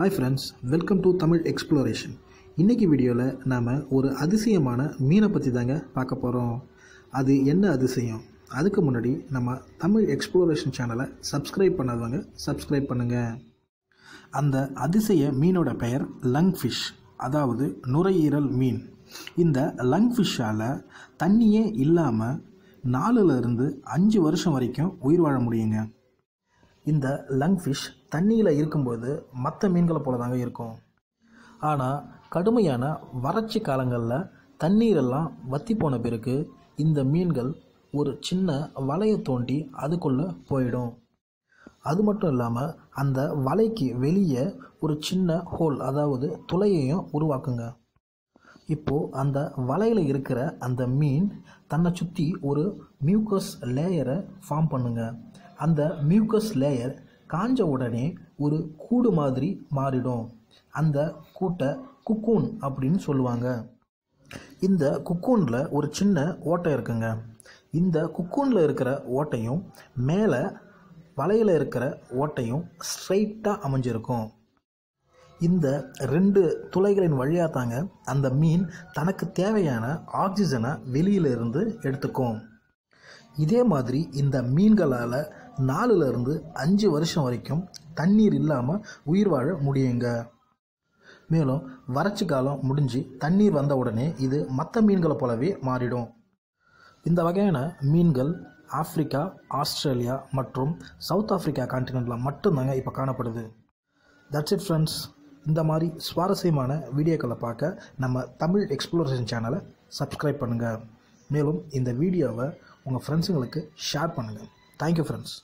Hi friends welcome to Tamil exploration இன்றைக்கி வீடியோவில் நாம் ஒரு அதிசயமான மீனை பற்றி தாங்க பார்க்க போகிறோம் அது என்ன அதிசயம்? அதுக்கு முன்னாடி நம்ம தமிழ் எக்ஸ்ப்ளோரேஷன் சேனலை சப்ஸ்கிரைப் பண்ணாதவங்க சப்ஸ்கிரைப் பண்ணுங்கள் அந்த அதிசய மீனோட பெயர் லங் ஃபிஷ் அதாவது நுரையீரல் மீன். இந்த லங் ஃபிஷ்ஷால் தண்ணியே இல்லாமல் நாலுலேருந்து அஞ்சு வருஷம் வரைக்கும் உயிர் வாழ முடியுங்க. இந்த லங் ஃபிஷ் தண்ணியில் இருக்கும்போது மற்ற மீன்களை போல தாங்க இருக்கும். ஆனால் கடுமையான வறட்சி காலங்களில் தண்ணீரெல்லாம் வத்தி போன பிறகு இந்த மீன்கள் ஒரு சின்ன வலையை தோண்டி அதுக்குள்ளே போயிடும். அது மட்டும் இல்லாமல் அந்த வலைக்கு வெளியே ஒரு சின்ன ஹோல் அதாவது துளையையும் உருவாக்குங்க. இப்போது அந்த வலையில் இருக்கிற அந்த மீன் தன்னை சுற்றி ஒரு மியூக்கஸ் லேயரை ஃபார்ம் பண்ணுங்கள் அந்த மியூக்கஸ் லேயர் காஞ்ச உடனே ஒரு கூடு மாதிரி மாறிடும். அந்த கூட்டை குக்கூன் அப்படின்னு சொல்லுவாங்க. இந்த குக்கூனில் ஒரு சின்ன ஓட்டை இருக்குங்க. இந்த குக்கூனில் இருக்கிற ஓட்டையும் மேலே வலையில் இருக்கிற ஓட்டையும் ஸ்ட்ரைட்டாக அமைஞ்சிருக்கும். இந்த ரெண்டு துளைகளின் வழியாக தாங்க அந்த மீன் தனக்கு தேவையான ஆக்சிஜனை வெளியிலிருந்து எடுத்துக்கும். இதே மாதிரி இந்த மீன்களால் நாலுலேருந்து அஞ்சு வருஷம் வரைக்கும் தண்ணீர் இல்லாமல் உயிர் வாழ முடியுங்க. மேலும் வறட்சி காலம் முடிஞ்சு தண்ணீர் வந்த உடனே இது மற்ற மீன்களை போலவே மாறிடும். இந்த வகையான மீன்கள் ஆப்பிரிக்கா ஆஸ்திரேலியா மற்றும் சவுத் ஆஃப்ரிக்கா கான்டினெண்ட்டில் மட்டும்தாங்க இப்போ காணப்படுது. தட்ஸ் இட் ஃப்ரெண்ட்ஸ் இந்த மாதிரி சுவாரஸ்யமான வீடியோக்களை பார்க்க நம்ம தமிழ் எக்ஸ்ப்ளோரேஷன் சேனலை சப்ஸ்கிரைப் பண்ணுங்கள் மேலும் இந்த வீடியோவை உங்கள் ஃப்ரெண்ட்ஸுங்களுக்கு ஷேர் பண்ணுங்கள் தேங்க்யூ ஃப்ரெண்ட்ஸ்